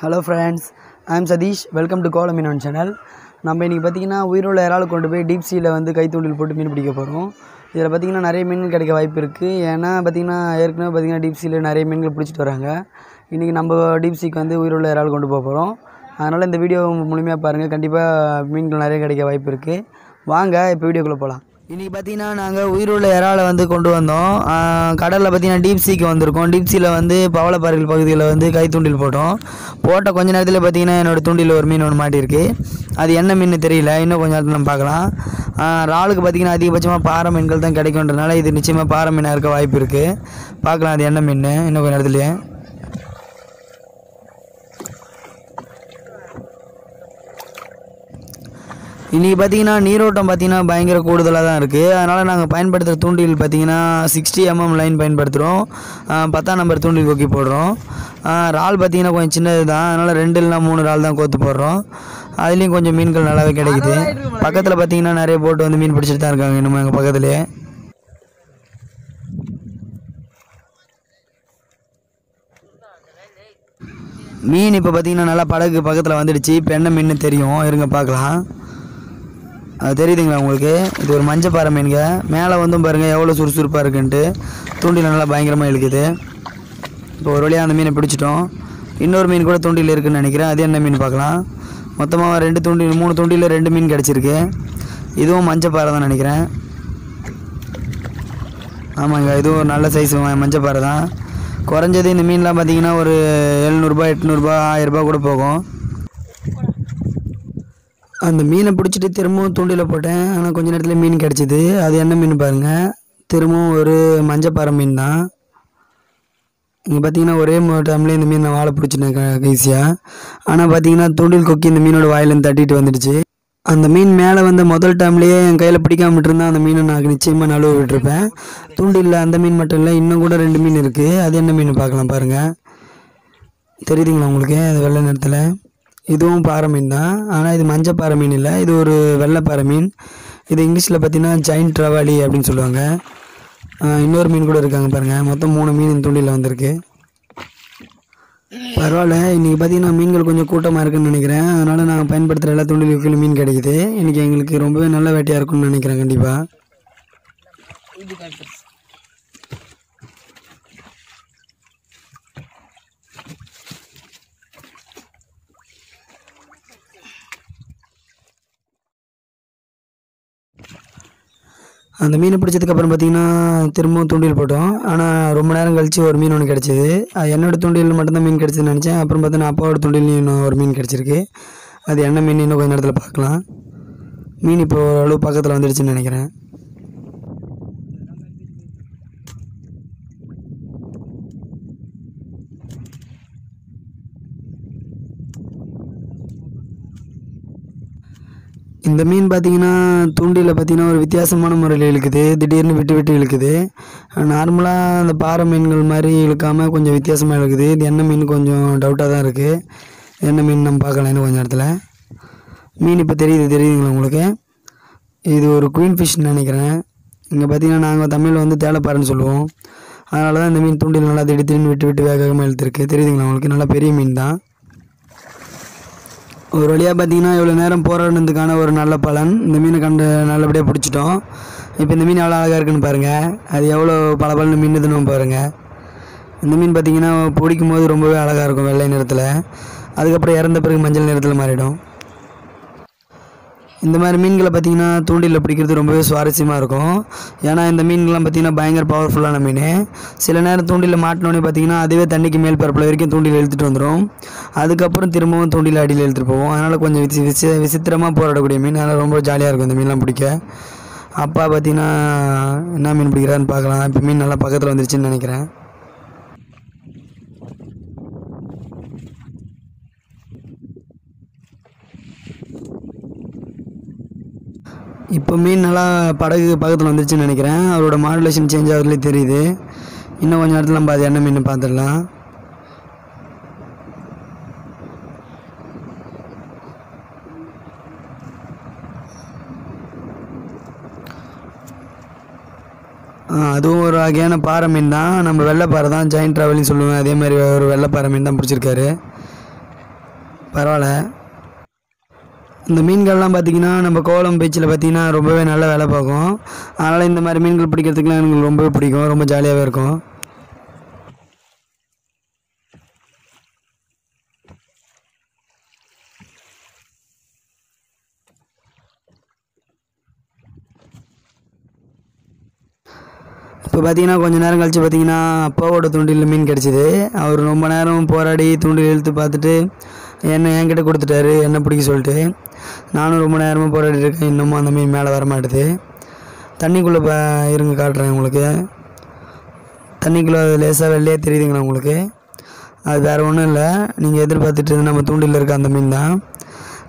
Hello friends I'm Satish welcome to kolam channel நம்ம இன்றைக்கி பார்த்திங்கன்னா உயிருள்ள இறால் கொண்டு போய் டீப் சீயில் வந்து கைத்தூண்டில் போட்டு மீன் பிடிக்க போகிறோம் இதில் பார்த்திங்கன்னா நிறைய மீன் கிடைக்க வாய்ப்பு இருக்குது ஏன்னா பார்த்திங்கன்னா ஏற்கனவே பார்த்திங்கன்னா டீப் சீயில் நிறைய மீன்கள் பிடிச்சிட்டு வராங்க. இன்றைக்கி நம்ம டீப் சீக்கு வந்து உயிருள்ள இறால் கொண்டு போக போகிறோம் அதனால் இந்த வீடியோ முழுமையாக பாருங்கள் கண்டிப்பாக மீன்கள் நிறைய கிடைக்க வாய்ப்பு இருக்குது வாங்க இப்போ வீடியோக்குள்ளே போகலாம் இன்றைக்கி பார்த்தீங்கன்னா நாங்கள் உயிருள்ள இறாலை வந்து கொண்டு வந்தோம். கடலில் பார்த்தீங்கன்னா டீப்சிக்கு வந்திருக்கோம். டீப்சியில் வந்து பவளப்பாறைகள் பகுதியில் வந்து கை தூண்டில் போட்டோம். போட்ட கொஞ்ச நேரத்தில் பார்த்தீங்கன்னா என்னோடய தூண்டில் ஒரு மீன் ஒன்று மாட்டியிருக்கு. அது என்ன மீன் தெரியல. இன்னும் கொஞ்ச நேரத்தில் நம்ம பார்க்கலாம். இறாலுக்கு பார்த்தீங்கன்னா அதிகபட்சமாக பாறை மீன்கள் தான் கிடைக்குன்றதுனால இது நிச்சயமாக பாறை மீனாக இருக்க வாய்ப்பு இருக்குது பார்க்கலாம் அது என்ன மீன் இன்னும் கொஞ்ச நேரத்துலேயே இன்றைக்கி பார்த்தீங்கன்னா நீரோட்டம் பார்த்தீங்கன்னா பயங்கர கூடுதலாக தான் இருக்குது அதனால் நாங்கள் பயன்படுத்துகிற தூண்டில் பார்த்தீங்கன்னா சிக்ஸ்டி எம்எம் லைன் பயன்படுத்துகிறோம் பத்தாம் நம்பர் தூண்டில் கொக்கி போடுறோம். இறால் பார்த்தீங்கன்னா கொஞ்சம் சின்னது தான். அதனால் ரெண்டு இல்லைனா மூணு இறால் தான் கோத்து போடுறோம். அதுலேயும் கொஞ்சம் மீன்கள் நல்லாவே கிடைக்குது. பக்கத்தில் பார்த்தீங்கன்னா நிறைய போட்டு வந்து மீன் பிடிச்சிட்டு தான் இருக்காங்க இன்னும் எங்கள் பக்கத்துலேயே. மீன் இப்போ பார்த்தீங்கன்னா நல்லா படகு பக்கத்தில் வந்துடுச்சு. இப்போ என்ன மீன் தெரியும்? இருங்க பார்க்கலாம். அது தெரியுதுங்களா உங்களுக்கு? இது ஒரு மஞ்சப்பாறை மீனுங்க. மேலே வந்தும் பாருங்கள் எவ்வளோ சுறுசுறுப்பாக இருக்குன்ட்டு. தூண்டில் நல்லா பயங்கரமாக இழுக்குது. இப்போ ஒரு வழியாக அந்த மீனை பிடிச்சிட்டோம். இன்னொரு மீன் கூட தூண்டில் இருக்குதுன்னு நினைக்கிறேன். அது என்ன மீன் பார்க்கலாம்? மொத்தமாக ரெண்டு தூண்டில் மூணு தூண்டியில் ரெண்டு மீன் கிடச்சிருக்கு. இதுவும் மஞ்சப்பாறை தான் நினைக்கிறேன். ஆமாங்க இதுவும் ஒரு நல்ல சைஸ் மஞ்சப்பாறை தான். குறைஞ்சது இந்த மீன்லாம் பார்த்தீங்கன்னா ஒரு எழுநூறுபா எட்நூறுபா ஆயிரரூபா கூட போகும். அந்த மீனை பிடிச்சிட்டு திரும்பவும் தூண்டில் போட்டேன். ஆனால் கொஞ்ச நேரத்தில் மீன் கிடச்சிது. அது என்ன மீன் பாருங்கள் திரும்பவும் ஒரு மஞ்சப்பாறை மீன் தான் இங்கே பார்த்தீங்கன்னா ஒரே டைமில் இந்த மீன் நான் வாழை பிடிச்சிட்டேன் ஈஸியாக ஆனால் பார்த்தீங்கன்னா தூண்டில் கொக்கி இந்த மீனோட வாயிலேருந்து தட்டிட்டு வந்துடுச்சு. அந்த மீன் மேலே வந்த முதல் டைம்லேயே என் கையில் பிடிக்காம விட்டுருந்தா அந்த மீனை நான் நிச்சயமாக நழுவ விட்டுருப்பேன். தூண்டில் அந்த மீன் மட்டும் இல்லை இன்னும் கூட ரெண்டு மீன் இருக்குது அது என்ன மீன் பார்க்கலாம் பாருங்கள் தெரியுதுங்களா உங்களுக்கு? அது வெள்ளை நேரத்தில் இதுவும் பாறை மீன் தான். ஆனால் இது மஞ்சள் பாறை மீன் இல்லை. இது ஒரு வெள்ளை பாறை மீன். இது இங்கிலீஷில் பார்த்தீங்கன்னா ஜெயின் ட்ரவாலி அப்படின்னு சொல்லுவாங்க. இன்னொரு மீன் கூட இருக்காங்க பாருங்கள் மொத்தம் மூணு மீன் இந்த தூண்டில் வந்திருக்கு. பரவாயில்ல. இன்றைக்கி பார்த்தீங்கன்னா மீன்கள் கொஞ்சம் கூட்டமாக இருக்குன்னு நினைக்கிறேன். அதனால் நாங்கள் பயன்படுத்துகிற எல்லா தூண்டிலுக்கும் மீன் கிடைக்குது. இன்றைக்கி எங்களுக்கு ரொம்பவே நல்ல வேட்டையாக இருக்கும்னு நினைக்கிறேன் கண்டிப்பாக அந்த மீனை பிடிச்சதுக்கப்புறம் பார்த்தீங்கன்னா திரும்பவும் தூண்டில் போட்டோம். ஆனால் ரொம்ப நேரம் கழித்து ஒரு மீன் ஒன்று கிடச்சிது. அது என்னோட தூண்டில் மட்டும்தான் மீன் கிடச்சிதுன்னு நினச்சேன். அப்புறம் பார்த்தீங்கன்னா அப்பாவோட தூண்டில் இன்னும் ஒரு மீன் கிடச்சிருக்கு. அது என்ன மீன் இன்னும் கொஞ்சம் நேரத்தில் பார்க்கலாம். மீன் இப்போ ஓரளவு பக்கத்தில் வந்துடுச்சுன்னு நினைக்கிறேன். இந்த மீன் பார்த்தீங்கன்னா தூண்டியில் பார்த்தீங்கன்னா ஒரு வித்தியாசமான முறையில் இழுக்குது. திடீர்னு விட்டு விட்டு இழுக்குது. நார்மலாக அந்த பாறை மீன்கள் மாதிரி இழுக்காமல் கொஞ்சம் வித்தியாசமாக இழுக்குது. இது என்ன மீன் கொஞ்சம் டவுட்டாக தான் இருக்குது என்ன மீன் நம்ம பார்க்கலாம் இன்னும் கொஞ்சம் இடத்துல மீன் இப்போ தெரியுது தெரியுதுங்களா உங்களுக்கு? இது ஒரு குயின் ஃபிஷ்னு நினைக்கிறேன். இங்கே பார்த்தீங்கன்னா நாங்கள் தமிழில் வந்து தேலைப்பாறைன்னு சொல்லுவோம். அதனால தான் இந்த மீன் தூண்டில் நல்லா திடீர் திடீர்னு விட்டு விட்டு வேகமாக இழுத்துருக்கு. தெரியுதுங்களா உங்களுக்கு? நல்லா பெரிய மீன் தான். ஒரு வழியாக பார்த்தீங்கன்னா இவ்வளோ நேரம் போராடினதுக்கான ஒரு நல்ல பலன். இந்த மீனை கண்டு நல்லபடியாக பிடிச்சிட்டோம். இப்போ இந்த மீன் எவ்வளோ அழகாக இருக்குன்னு பாருங்கள் அது எவ்வளோ பல பலன் மின்னுதுன்னு பாருங்கள் இந்த மீன் பார்த்தீங்கன்னா பிடிக்கும் போது ரொம்பவே அழகாக இருக்கும் வெள்ளை நிறத்தில். அதுக்கப்புறம் இறந்த பிறகு மஞ்சள் நிறத்தில் மாறிடும். இந்த மாதிரி மீன்களை பார்த்தீங்கன்னா தூண்டிலில் பிடிக்கிறது ரொம்பவே சுவாரஸ்யமாக இருக்கும். ஏன்னா இந்த மீன்கள்லாம் பார்த்திங்கன்னா பயங்கர பவர்ஃபுல்லான மீன். சில நேரம் தூண்டிலில் மாட்டினோடனே பார்த்தீங்கன்னா அதுவே தண்ணிக்கு மேல் பரப்பில் வரைக்கும் தூண்டில் இழுத்துட்டு வந்துடும் அதுக்கப்புறம் திரும்பவும் தூண்டில் அடியில் இழுத்துட்டு போவோம். அதனால் கொஞ்சம் விசி விசி விசித்திரமாக போராடக்கூடிய மீன். அதனால் ரொம்ப ஜாலியாக இருக்கும் இந்த மீன்லாம் பிடிக்க. அப்பா பார்த்தீங்கன்னா என்ன மீன் பிடிக்கிறான்னு பார்க்கலாம். இப்போ மீன் நல்லா பக்கத்தில் வந்துருச்சுன்னு நினைக்கிறேன். இப்போ மீன் நல்லா படகு பக்கத்தில் வந்துருச்சுன்னு நினைக்கிறேன். அவரோட மாடுலேஷன் சேஞ்ச் ஆகுறதுலே தெரியுது. இன்னும் கொஞ்சம் நேரத்தில் நம்ம அது என்ன மீன் பார்த்துடலாம் அதுவும் ஒரு வகையான பாறை மீன் தான். நம்ம வெள்ளைப்பாறை தான் ஜெயின் ட்ராவலிங் சொல்லுவேன். அதே மாதிரி ஒரு வெள்ளைப்பாறை மீன் தான் பிடிச்சிருக்காரு. பரவாயில்ல. இந்த மீன்கள்லாம் பார்த்திங்கன்னா நம்ம கோலம் பீச்சில் பார்த்திங்கன்னா ரொம்பவே நல்ல வேலை பார்க்கும். அதனால் இந்த மாதிரி மீன்கள் பிடிக்கிறதுக்குலாம் எனக்கு ரொம்பவே பிடிக்கும். ரொம்ப ஜாலியாகவே இருக்கும். இப்போ பார்த்தீங்கன்னா கொஞ்ச நேரம் கழிச்சு பார்த்தீங்கன்னா அப்பாவோட தூண்டில் மீன் கிடச்சிது. அவர் ரொம்ப நேரம் போராடி தூண்டில் இழுத்து பார்த்துட்டு என்ன என்கிட்ட கொடுத்துட்டாரு என்ன பிடிக்க சொல்லிட்டு. நானும் ரொம்ப நேரமாக போராடிட்டு இருக்கேன். இன்னமும் அந்த மீன் மேலே வர மாட்டுது தண்ணிக்குள்ளே ப இருங்க காட்டுறேன் உங்களுக்கு. தண்ணிக்குள்ளே லேசாக வெள்ளையாக தெரியுதுங்களா உங்களுக்கு? அது வேறு ஒன்றும் இல்லை. நீங்கள் எதிர்பார்த்துட்டு நம்ம தூண்டில் இருக்க அந்த மீன் தான்.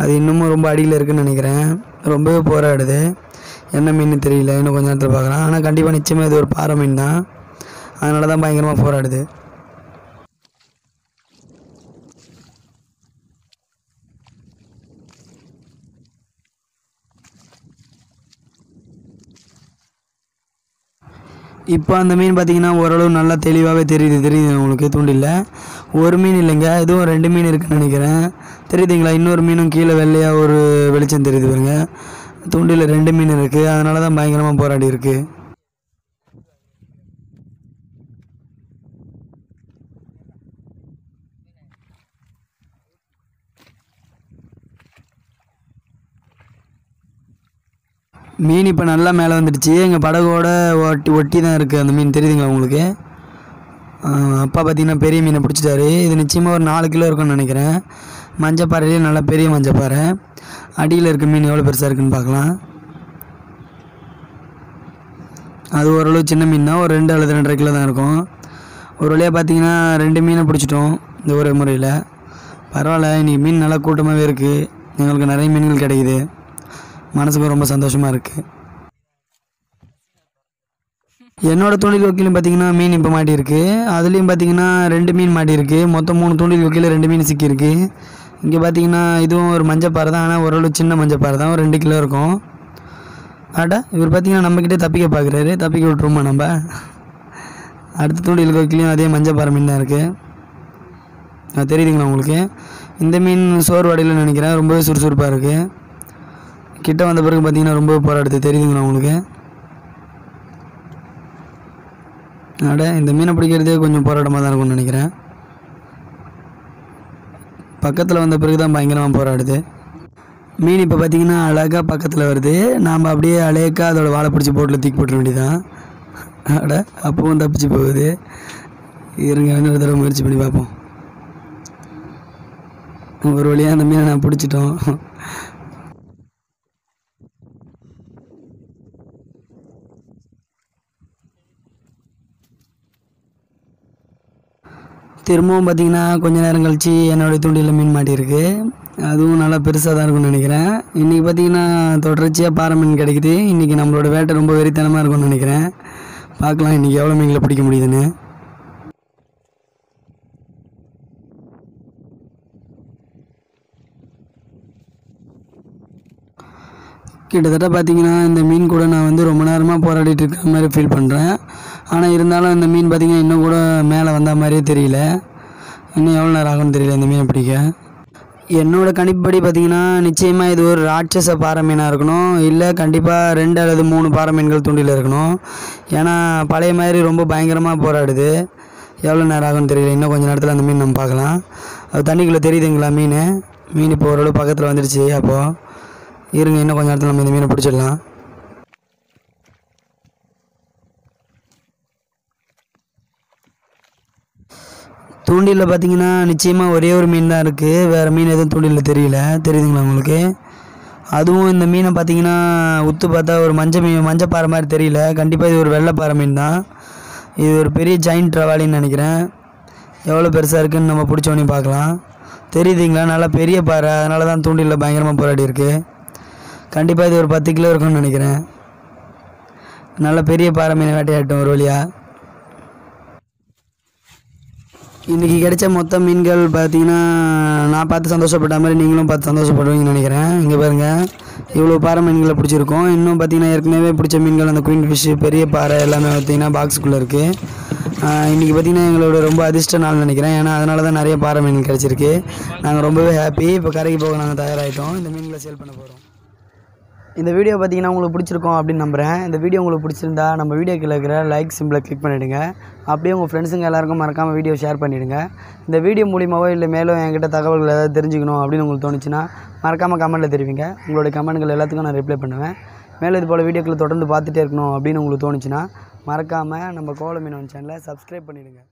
அது இன்னமும் ரொம்ப அடியில் இருக்குன்னு நினைக்கிறேன். ரொம்பவே போராடுது. என்ன மீன் தெரியல. இன்னும் கொஞ்ச நேரத்தில் பார்க்குறேன் ஆனால் கண்டிப்பாக நிச்சயமாக இது ஒரு பாறை மீன் தான். அதனால தான் பயங்கரமாக போராடுது. இப்போ அந்த மீன் பார்த்தீங்கன்னா ஓரளவு நல்லா தெளிவாகவே தெரியுது தெரியுது. உங்களுக்கு தூண்டில்ல ஒரு மீன் இல்லைங்க. இதுவும் ரெண்டு மீன் இருக்குன்னு நினைக்கிறேன். தெரியுதுங்களா? இன்னொரு மீனும் கீழே வெள்ளையாக ஒரு வெளிச்சம் தெரியுது பாருங்க. தூண்டில் ரெண்டு மீன் இருக்குது அதனால தான் பயங்கரமாக போராடி இருக்குது மீன் இப்போ நல்லா மேலே வந்துடுச்சு. எங்கள் படகோட ஒட்டி ஒட்டி தான் இருக்குது அந்த மீன். தெரியுதுங்களா உங்களுக்கு? அப்பா பார்த்தீங்கன்னா பெரிய மீனை பிடிச்சிட்டாரு. இது நிச்சயமாக ஒரு நாலு கிலோ இருக்கும்னு நினைக்கிறேன். மஞ்சப்பாறையிலே நல்லா பெரிய மஞ்சப்பாறை. அடியில் இருக்க மீன் எவ்வளோ பெருசாக இருக்குன்னு பார்க்கலாம். அது ஓரளவு சின்ன மீன் தான் ஒரு ரெண்டு அல்லது ரெண்டரை கிலோ தான் இருக்கும். ஒரு வழியாக பார்த்தீங்கன்னா ரெண்டு மீனை பிடிச்சிட்டோம் இந்த ஒரே முறையில். பரவாயில்ல இன்றைக்கி மீன் நல்லா கூட்டமாகவே இருக்குது எங்களுக்கு நிறைய மீன்கள் கிடைக்குது. மனசுக்கு ரொம்ப சந்தோஷமாக இருக்குது என்னோடய தூண்டில் வைக்கிலும் பார்த்தீங்கன்னா மீன் இப்போ மாட்டியிருக்கு. அதுலேயும் பார்த்தீங்கன்னா ரெண்டு மீன் மாட்டியிருக்கு. மொத்தம் மூணு தூண்டில் வைக்கில ரெண்டு மீன் சிக்கியிருக்கு. இங்கே பார்த்தீங்கன்னா இதுவும் ஒரு மஞ்சப்பாறை தான். ஆனால் ஓரளவு சின்ன மஞ்சப்பாறை தான். ஒரு ரெண்டு கிலோ இருக்கும். ஆட்டா இவர் பார்த்தீங்கன்னா நம்மக்கிட்டே தப்பிக்க பார்க்குறாரு தப்பிக்க விட்ருமா நம்ம? அடுத்த தூண்டில் வைக்கிலையும் அதே மஞ்சப்பாறை மீன் தான் இருக்குது அது தெரியுதுங்களா உங்களுக்கு? இந்த மீன் சோறு வடையில் நினைக்கிறேன். ரொம்பவே சுறுசுறுப்பாக இருக்குது கிட்ட வந்த பிறகு பார்த்தீங்கன்னா ரொம்ப போராடுது தெரியுதுங்களா உங்களுக்கு. அட இந்த மீனை பிடிக்கிறதே கொஞ்சம் போராட்டமாக தான் இருக்கும்னு நினைக்கிறேன். பக்கத்தில் வந்த பிறகு தான் பயங்கரமாக போராடுது. மீன் இப்போ பார்த்திங்கன்னா அழகாக பக்கத்தில் வருது. நாம் அப்படியே அழகாக அதோட வாழை பிடிச்சி போட்டில் தூக்கி போட்டுற வேண்டியதான் அட அப்பவும் தப்பிச்சு போகுது. இருங்க இன்னொரு தடவை முயற்சி பண்ணி பார்ப்போம். ஒரு வழியாக அந்த மீனை நான் பிடிச்சிட்டோம். திரும்பவும் பார்த்தீங்கன்னா கொஞ்ச நேரம் கழிச்சு என்னுடைய தூண்டியில் மீன் மாட்டியிருக்கு. அதுவும் நல்லா பெருசாக தான் இருக்கும்னு நினைக்கிறேன். இன்றைக்கி பார்த்தீங்கன்னா தொடர்ச்சியாக பாறை மீன் கிடைக்குது. இன்றைக்கி நம்மளோட வேட்டை ரொம்ப வெறித்தனமாக இருக்கும்னு நினைக்கிறேன். பார்க்கலாம் இன்றைக்கி எவ்வளோ மீன்களை பிடிக்க முடியுதுன்னு. கிட்டத்தட்ட பார்த்தீங்கன்னா இந்த மீன் கூட நான் வந்து ரொம்ப நேரமாக போராடிட்டு இருக்கிற மாதிரி ஃபீல் பண்ணுறேன் ஆனால் இருந்தாலும் இந்த மீன் பார்த்தீங்கன்னா இன்னும் கூட மேலே வந்த மாதிரியே தெரியல. இன்னும் எவ்வளோ நேரம் ஆகும்னு தெரியல இந்த மீனை பிடிக்க. என்னோட கணிப்புப்படி பார்த்தீங்கன்னா நிச்சயமாக இது ஒரு ராட்சச பாறை மீனாக இருக்கணும். இல்லை கண்டிப்பாக ரெண்டு அல்லது மூணு பாறை மீன்கள் தூண்டில் இருக்கணும். ஏன்னா பழைய மாதிரி ரொம்ப பயங்கரமாக போராடுது. எவ்வளோ நேரம் ஆகும்னு தெரியல. இன்னும் கொஞ்சம் நேரத்தில் அந்த மீன் நம்ம பார்க்கலாம். அது தண்ணிக்குள்ளே தெரியுதுங்களா மீன்? மீன் இப்போ ஓரளவு பக்கத்தில் வந்துடுச்சு. அப்போது இருங்க இன்னும் கொஞ்சம் நேரத்தில் நம்ம இந்த மீனை பிடிச்சிடலாம். தூண்டிலில் பார்த்தீங்கன்னா நிச்சயமாக ஒரே ஒரு மீன் தான் இருக்குது வேறு மீன் எதுவும் தூண்டிலில் தெரியல. தெரியுதுங்களா உங்களுக்கு? அதுவும் இந்த மீனை பார்த்தீங்கன்னா உத்து பார்த்தா ஒரு மஞ்சள் மீன் மஞ்சப்பாறை மாதிரி தெரியல. கண்டிப்பாக இது ஒரு வெள்ளைப்பாறை மீன் தான். இது ஒரு பெரிய ஜாயிண்ட் ரவாலின்னு நினைக்கிறேன். எவ்வளோ பெருசாக இருக்குன்னு நம்ம பிடிச்சோன்னே பார்க்கலாம். தெரியுதுங்களா? நல்லா பெரிய பாறை. அதனால தான் தூண்டிலில் பயங்கரமாக போராடி இருக்குது கண்டிப்பாக இது ஒரு பத்து கிலோ இருக்கும்னு நினைக்கிறேன். நல்ல பெரிய பாறை மீனை வேட்டையாட்டும் ஒரு வழியாக இன்றைக்கி கிடைச்ச மொத்த மீன்கள் பார்த்தீங்கன்னா நான் பார்த்து சந்தோஷப்பட்ட மாதிரி நீங்களும் பார்த்து சந்தோஷப்படுவீங்கன்னு நினைக்கிறேன். இங்கே பாருங்கள் இவ்வளோ பாறை மீன்களை பிடிச்சிருக்கோம். இன்னும் பார்த்தீங்கன்னா ஏற்கனவே பிடிச்ச மீன்கள் அந்த குயின் ஃபிஷ்ஷு பெரிய பாறை எல்லாமே பார்த்தீங்கன்னா பாக்ஸுக்குள்ளே இருக்குது இன்றைக்கி பார்த்திங்கன்னா எங்களோட ரொம்ப அதிர்ஷ்ட நாள் நினைக்கிறேன். ஏன்னா அதனால தான் நிறைய பாறை மீன் கிடச்சிருக்கு. நாங்கள் ரொம்பவே ஹாப்பி இப்போ கரைக்கு போக நாங்கள் தயாராகிட்டோம் இந்த மீன்களை சேல் பண்ண போகிறோம் இந்த வீடியோ பார்த்தீங்கன்னா உங்களுக்கு பிடிச்சிருக்கும் அப்படின்னு நம்புகிறேன் இந்த வீடியோ உங்களுக்கு பிடிச்சிருந்தா நம்ம வீடியோ கீழே இருக்கிற லைக் சிம்பிளை கிளிக் பண்ணிவிடுங்க அப்படியே உங்கள் ஃப்ரெண்ட்ஸுங்க எல்லாருக்கும் மறக்காமல் வீடியோ ஷேர் பண்ணிவிடுங்க இந்த வீடியோ மூலியமாகவோ இல்லை மேலும் என்கிட்ட தகவல்கள் ஏதாவது தெரிஞ்சுக்கணும் அப்படின்னு உங்களுக்கு தோணுச்சுன்னா மறக்காமல் கமெண்ட்டில் தெரிவிங்க. உங்களுடைய கமெண்ட்கள் எல்லாத்துக்கும் நான் ரிப்ளை பண்ணுவேன். மேலும் இது போல் வீடியோக்களை தொடர்ந்து பார்த்துட்டே இருக்கணும் அப்படின்னு உங்களுக்கு தோணுச்சுன்னா மறக்காமல் நம்ம கோலமீனவன் சேனலை சப்ஸ்கிரைப் பண்ணிவிடுங்க